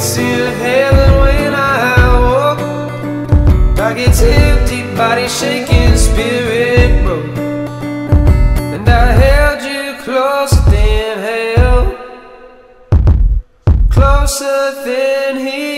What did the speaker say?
gates in heaven when I walk. Like it's empty, body shaking, spirit broke And I held you closer than hell. Closer than here.